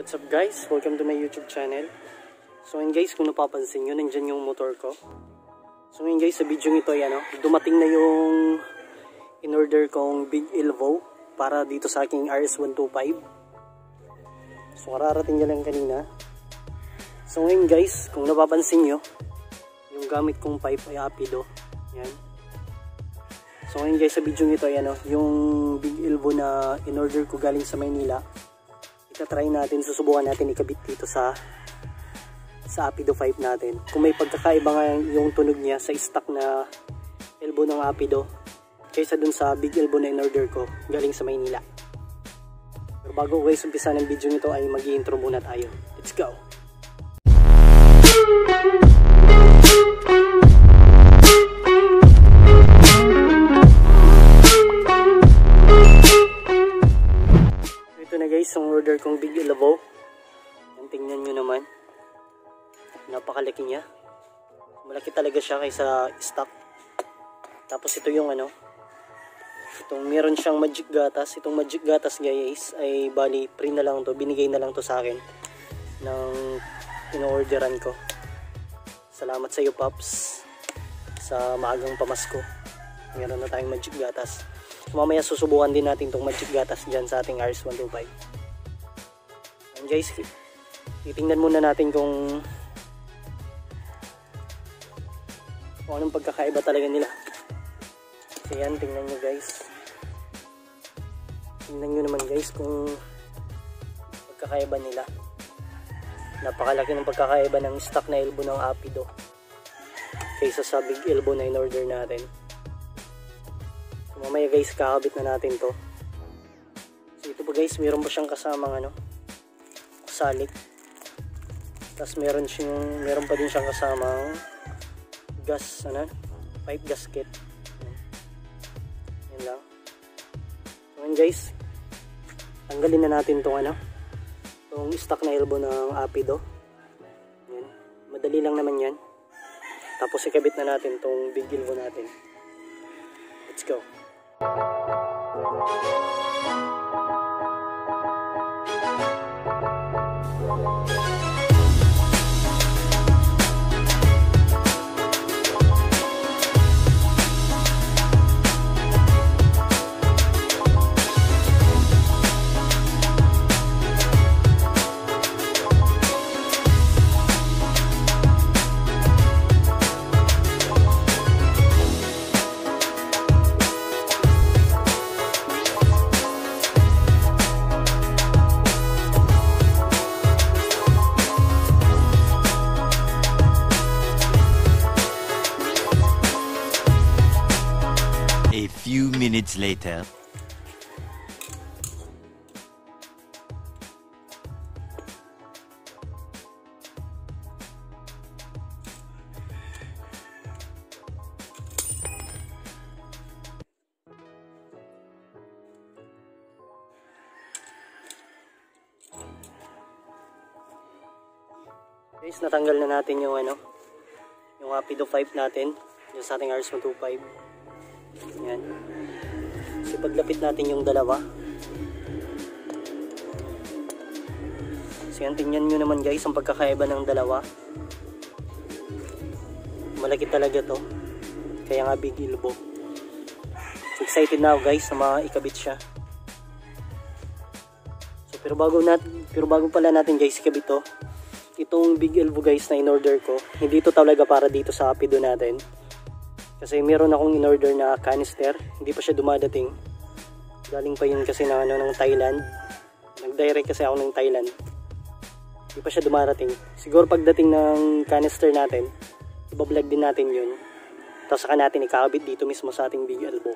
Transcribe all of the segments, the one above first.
what's up guys? Welcome to my YouTube channel. So ngayon guys, kung napapansin nyo, nandyan yung motor ko. So ngayon guys, sa video nito yan, no, dumating na yung in-order kong Big Elvo para dito sa aking RS125. So kararating niya lang kanina. So ngayon guys, kung napapansin nyo, yung gamit kong pipe ay Apido. Yan. So ngayon guys, sa video nito, yan, no, yung Big Elvo na in-order ko galing sa Maynila try natin, susubukan natin ikabit dito sa sa Apido 5 natin. Kung may pagkakaiba nga yung tunog niya sa stock na elbow ng Apido kaysa dun sa big elbow na in-order ko galing sa Maynila. Pero bago guys umpisa ng video nito ay mag intro muna tayo. Let's go! Guys ang order kong big labo. Yan tingnan nyo naman. Napakalaki niya. Malaki talaga siya kaysa stock. Tapos ito yung ano. Itong meron siyang magic gatas. Itong magic gatas guys ay bali free na lang to. Binigay na lang to sa akin ng in-orderan ko. Salamat sa iyo paps sa maagang pamasko. Meron na tayong magic gatas. Mamaya susubukan din natin tong magic gatas dyan sa ating RS125 And guys, titingnan muna natin kung kung anong pagkakaiba talaga nila. So yan, tingnan nyo guys. Tingnan nyo naman guys kung pagkakaiba nila. Napakalaki ng pagkakaiba ng stock na elbow ng Apido kaysa sa big elbow na in-order natin. So, mamaya guys, kakabit na natin to. So ito po guys, meron pa siyang kasamang ano, salik tapos meron siyang meron pa din siyang kasamang gas ano pipe gasket. Yan lang. So yun guys. Tanggalin na natin tong ano tong stock na elbow ng apido. Yan madali lang naman yan. Tapos ikabit na natin tong big elbow natin. Let's go. few minutes later. Guys, natanggal na natin yung ano, yung Rapido 5 natin, yung sa ating RS125. Yan. So paglapit natin yung dalawa. So yan, tingnan nyo naman guys ang pagkakaiba ng dalawa. Malaki talaga to. Kaya nga big. So, excited na ako guys na maikabit siya. So pero bago natin, pero bago pala natin guys ikabit to, itong big elbow guys na in-order ko, hindi to talaga para dito sa apido natin kasi meron akong in-order na canister. Hindi pa siya dumadating. Galing pa yun kasi na, ano, ng Thailand. Nag-direct kasi ako ng Thailand. Hindi pa siya dumarating. Siguro pagdating ng canister natin, ibablog din natin yun. Tapos saka natin ikakabit dito mismo sa ating big elbow.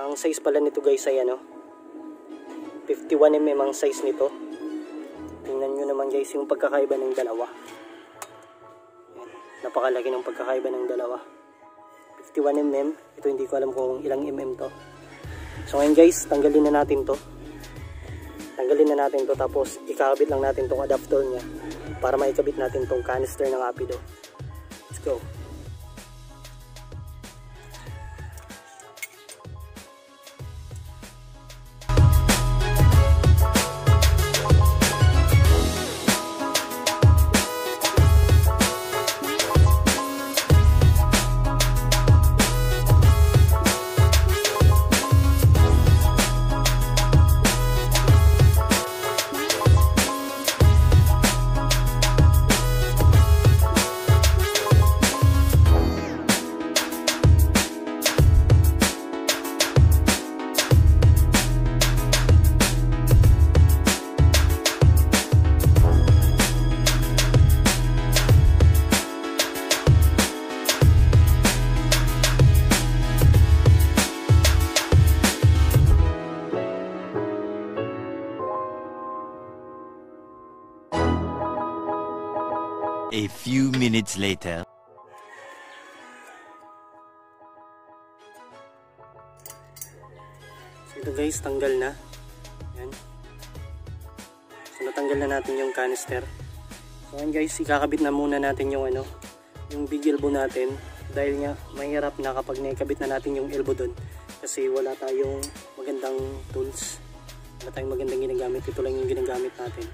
Ang size pala nito guys ay ano, 51mm ang size nito. Tingnan nyo naman guys yung pagkakaiba ng dalawa. Yan. Napakalaki ng pagkakaiba ng dalawa. 51mm. Ito hindi ko alam kung ilang mm to. So ngayon guys, tanggalin na natin to. Tanggalin na natin to tapos ikakabit lang natin tong adapter niya para maikabit natin tong canister ng Apido. Let's go. A few minutes later. So ito guys, tanggal na. Yan. So natanggal na natin yung canister. So yan guys, ikakabit na muna natin yung ano, yung big elbow natin. Dahil nga, mahirap na kapag naikabit na natin yung elbow doon. Kasi wala tayong magandang tools. Wala tayong magandang ginagamit. Ito lang yung ginagamit natin.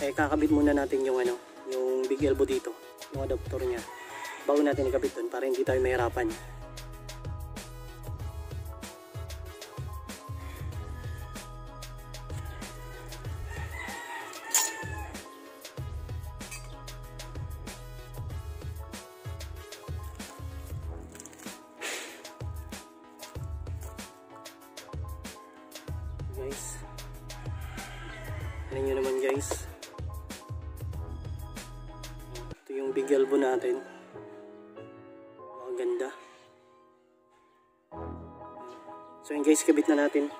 Kaya kakabit muna natin yung ano, yung big elbow dito. Yung adapter niya. Bago natin ikabit doon para hindi tayo mahirapan. So yun guys kabit na natin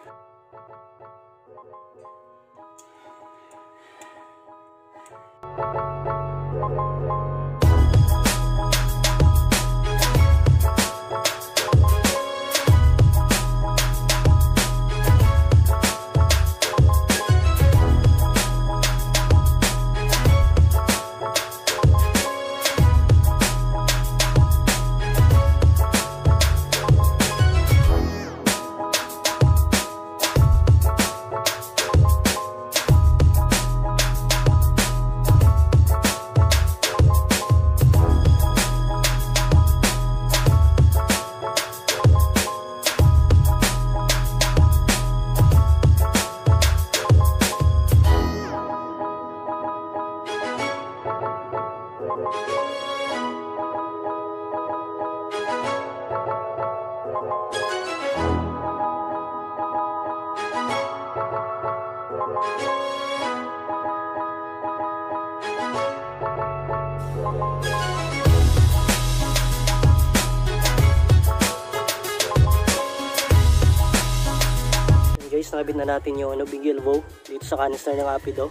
guys, nakabit na natin yung ano, big elbow dito sa canister ng Apido.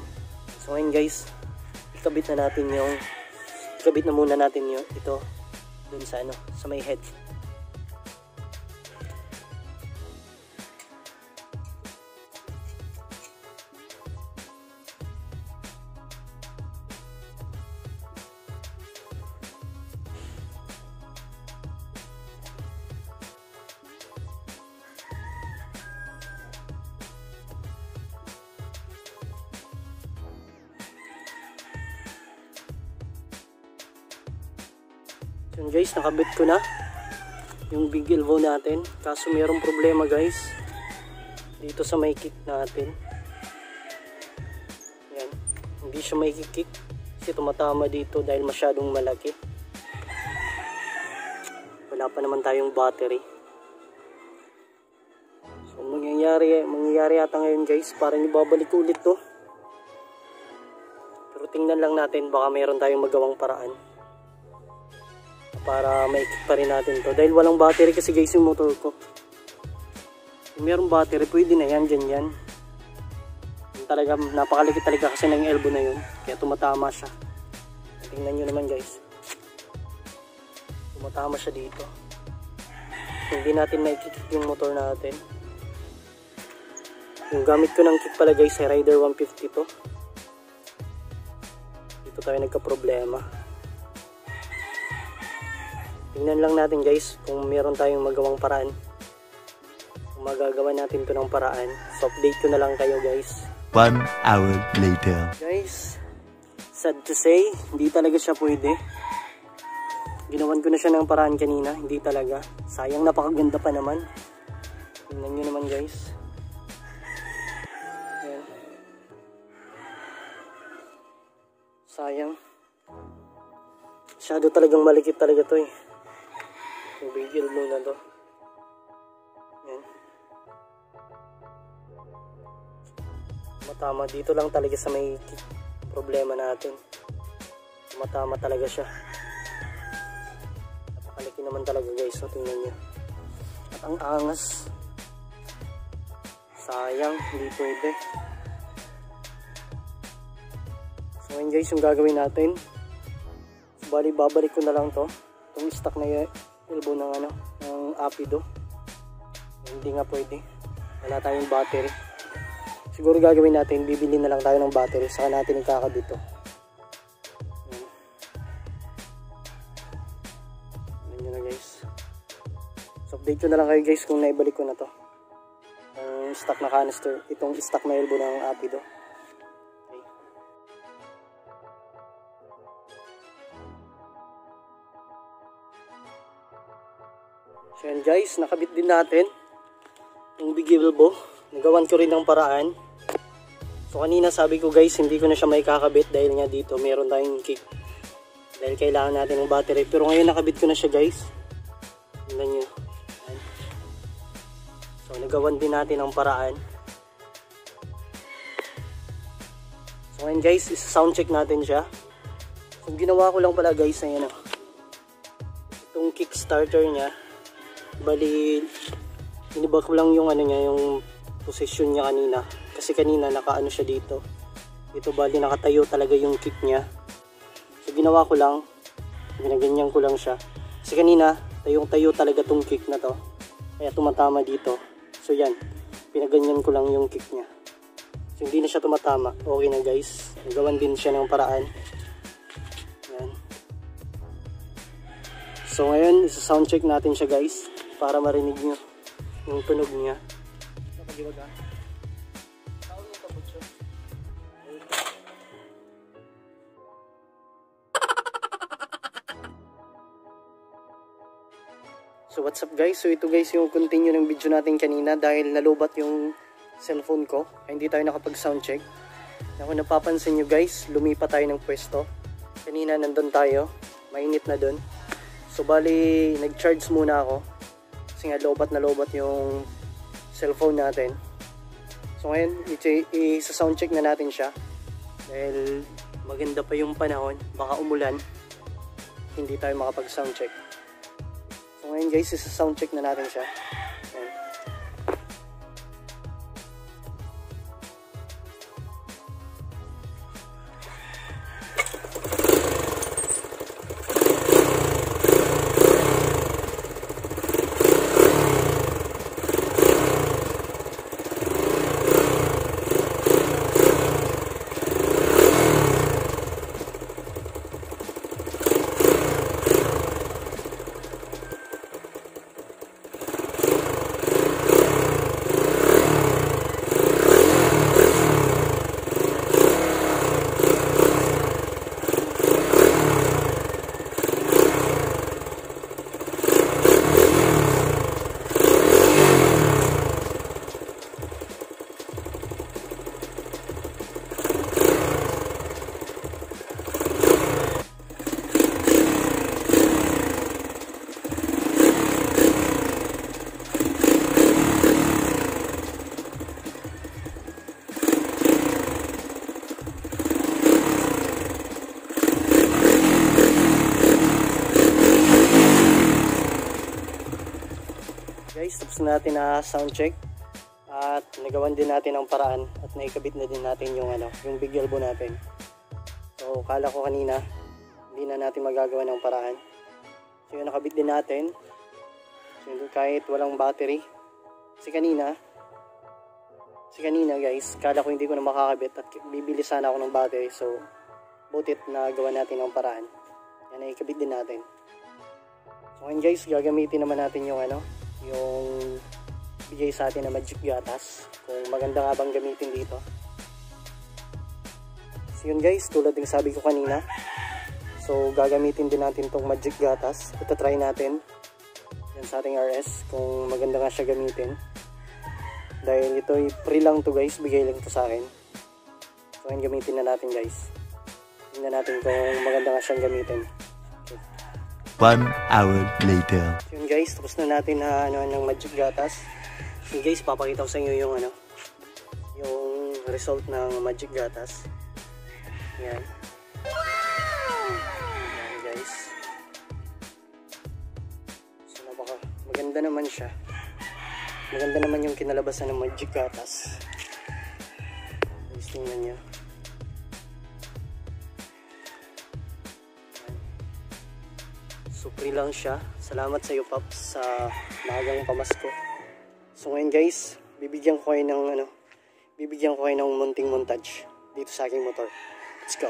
So ngayon guys, ikabit na natin yung ikabit na muna natin yung ito dun sa ano, sa may head. Yun guys, nakabit ko na yung big elbow natin. Kaso mayroong problema guys. Dito sa may kick natin. Yan. Hindi siya may kick kasi tumatama dito dahil masyadong malaki. Wala pa naman tayong battery. So mangyayari, mangyayari yata ngayon guys. Parang ibabalik ulit to. Pero tingnan lang natin baka mayroon tayong magawang paraan para maikit pa rin natin to. Dahil walang battery kasi guys yung motor ko. Kung mayroong battery pwede na yan dyan yan. Talaga napakalikit talaga kasi ng elbow na yun. Kaya tumatama siya. Tingnan nyo naman guys. Tumatama siya dito. Hindi natin maikikik yung motor natin. Yung gamit ko ng kick pala guys ay Rider 150 to. Dito tayo nagka problema Tingnan lang natin guys kung meron tayong magawang paraan. Kung magagawa natin to ng paraan. So update ko na lang kayo guys. One hour later. Guys, sad to say, hindi talaga siya pwede. Ginawan ko na siya ng paraan kanina, hindi talaga. Sayang napakaganda pa naman. Tingnan nyo naman guys. Ayan. Sayang. Masyado talagang malikit talaga to eh. Yung big elbow na to. Yan. Matama dito lang talaga sa may problema natin. Matama talaga siya. Napakalaki naman talaga guys. So, tingnan nyo. At ang angas. Sayang. Hindi pwede. So ngayon guys yung gagawin natin. bali babalik ko na lang to. Itong stock na elbow ng ano, ng Apido. Hindi nga pwede. Wala tayong battery. Siguro gagawin natin, bibili na lang tayo ng battery. Saka natin ikakabit to. Yan. Yan nyo na guys. So update ko na lang kayo guys kung naibalik ko na to. Ang stock na canister. Itong stock na elbow ng Apido. Guys, nakabit din natin yung big elbow. Nagawan ko rin ng paraan. So kanina sabi ko guys, hindi ko na siya may kakabit dahil nga dito meron tayong kick. Dahil kailangan natin ng battery. Pero ngayon nakabit ko na siya guys. Tingnan nyo. So nagawan din natin ang paraan. So ngayon guys, isa-sound check natin siya. So ginawa ko lang pala guys na yan. oh. Itong kickstarter niya. Bali, iniba ko lang yung ano niya, yung position niya kanina. Kasi kanina nakaano siya dito. Dito bali nakatayo talaga yung kick niya. So ginawa ko lang, ginaganyan ko lang siya. Kasi kanina, tayong tayo talaga tong kick na to. Kaya tumatama dito. So yan, pinaganyan ko lang yung kick niya. So hindi na siya tumatama. Okay na guys. Nagawan din siya ng paraan. Yan. So ngayon, isa-sound check natin siya guys. Para marinig nyo yung tunog niya. Napagiwag ah. Tawag yung kabutso. So what's up guys? So ito guys yung continue ng video natin kanina dahil nalubat yung cellphone ko. Hindi tayo nakapag sound check. Ako napapansin nyo guys, lumipat tayo ng pwesto. Kanina nandun tayo, mainit na dun. So bali, nag-charge muna ako. Kasi nga lobat na lobat yung cellphone natin. So ngayon, i-sound check na natin siya. Dahil maganda pa yung panahon, baka umulan. Hindi tayo makapag sound check. So ngayon guys, isa-sound check na natin siya. Guys, tapos na natin na sound check. At nagawan din natin ang paraan at naikabit na din natin yung ano, yung big elbow natin. So, kala ko kanina hindi na natin magagawa ng paraan. So, yun nakabit din natin. So, kahit walang battery. Kasi kanina kasi kanina guys, kala ko hindi ko na makakabit at bibili sana ako ng battery. So, butit na gawa natin ang paraan. Yan, naikabit din natin. So, ngayon guys, gagamitin naman natin yung ano, yung bigay sa atin na magic gatas. Kung maganda nga bang gamitin dito. So yun guys tulad ng sabi ko kanina. So gagamitin din natin tong magic gatas. Ito try natin. Yan sa ating RS kung maganda nga siya gamitin. Dahil ito free lang to guys bigay lang to sa akin. So yun gamitin na natin guys. Tingnan natin kung maganda nga siyang gamitin One hour later. Yun guys, tapos na natin na ano ng magic gatas. So guys, papakita ko sa inyo yung ano yung result ng magic gatas. Yan. Yan guys. So napaka maganda naman siya. Maganda naman yung kinalabasan ng magic gatas. Guys, tingnan nyo. Free lang siya. Salamat sa iyo Paps sa maagang pamasko. So ngayon guys, bibigyan ko kayo ng ano, bibigyan ko kayo ng munting montage dito sa aking motor. Let's go.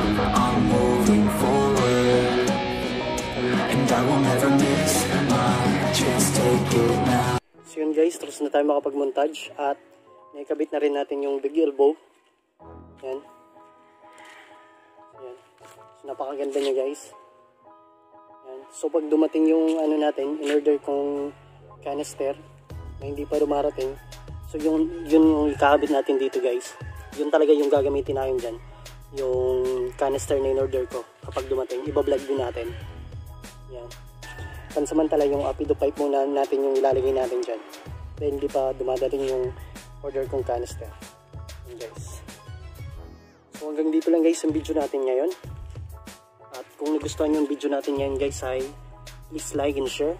So yun guys, tapos na tayo makapag-montage at naikabit na rin natin yung big elbow. Yan. Yan. So napakaganda niya guys. Yan. So pag dumating yung ano natin, in-order kong canister na hindi pa dumarating. So yung, yun yung ikakabit natin dito guys. Yun talaga yung gagamitin natin dyan. Yung canister na in-order ko kapag dumating. Iba-vlog din natin. Yan pansamantala yung apido pipe muna natin yung ilalagay natin dyan. Dahil hindi pa dumadating yung order kong canister. Yun guys. So hanggang dito lang guys ang video natin ngayon. At kung nagustuhan yung video natin ngayon guys ay please like and share.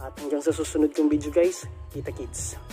At hanggang sa susunod kong video guys kita kits